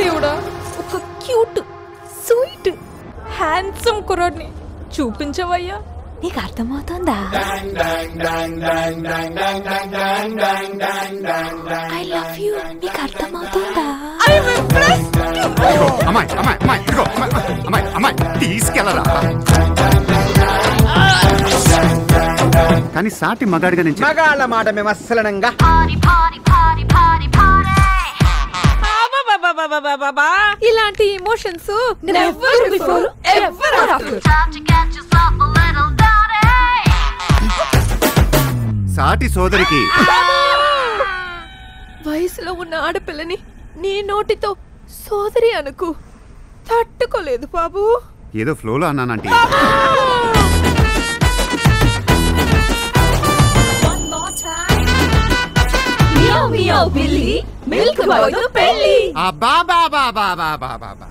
దేవుడా ఒక cute sweet handsome కుర్రాడిని చూపించవయ్యా. నీకు అర్థమవుతుందా? ఐ లవ్ యూ నీకు అర్థమవుతుందా? అమ్మాయి అమ్మాయి అమ్మాయి ఇదిగో అమ్మాయి అమ్మాయి తీసుకెళ్ళరా. కానీ సాటి మగాడిగా నుంచి మగాళ్ళ మాట మేము అస్సలనంగా. ఇలాంటి emotions never before ever after సాటి సోదరికి. వయసులో ఉన్న ఆడపిల్లని నీ నోటితో సోదరి అనుకు తట్టుకోలేదు బాబు. ఏదో ఫ్లోలో అన్నానంటే. మిల్క్ బాయ్ పెళ్ళి అబ్బా బా బా బా బా బా బా బా.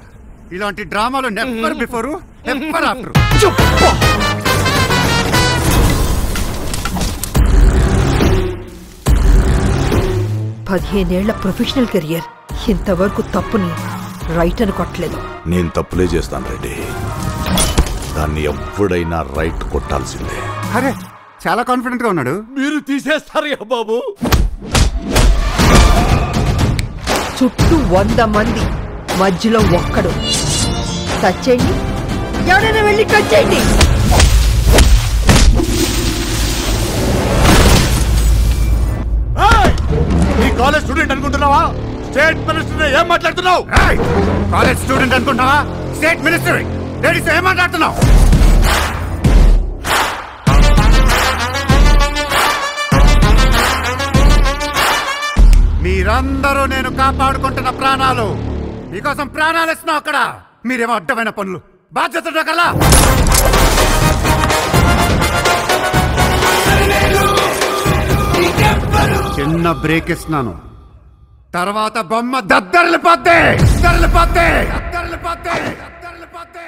ఇలాంటి డ్రామాలు నెవర్ బిఫోర్ ఎవర్ ఆఫ్టర్ పదిహేనేళ్ళ ప్రొఫెషనల్ కెరియర్ ఇంతవరకు తప్పుని రైట్ అని కొట్టలేదు. నేను తప్పులే చేస్తాను రెడ్డి. దాన్ని ఎప్పుడైనా రైట్ కొట్టాల్సిందే. అరే చాలా కాన్ఫిడెంట్గా ఉన్నాడు. మీరు తీసేస్తారా బాబు. చుట్టూ వంద మంది మధ్యలో ఒక్కడు. టచ్ చేయండి. ఎవరైనా వెళ్ళి టచ్ చేయండి. నీ కాలేజ్ స్టూడెంట్ అనుకుంటున్నావా? స్టేట్ మినిస్టర్ ఏం మాట్లాడుతున్నావు? ఏయ్! కాలేజ్ స్టూడెంట్ అనుకుంటున్నావా? స్టేట్ మినిస్టర్ లేడీస్ ఏం మాట్లాడుతున్నావు? అందరూ నేను కాపాడుకుంటున్న ప్రాణాలు. మీకోసం ప్రాణాలు ఇస్తున్నావు అక్కడ. మీరేమో అడ్డమైన పనులు. బాధ్యత కల్లా? చిన్న బ్రేక్ ఇస్తున్నాను. తర్వాత బొమ్మ దద్దరిల్లిపోతే దద్దరిల్లిపోతే దద్దరిల్లిపోతే దద్దరిల్లిపోతే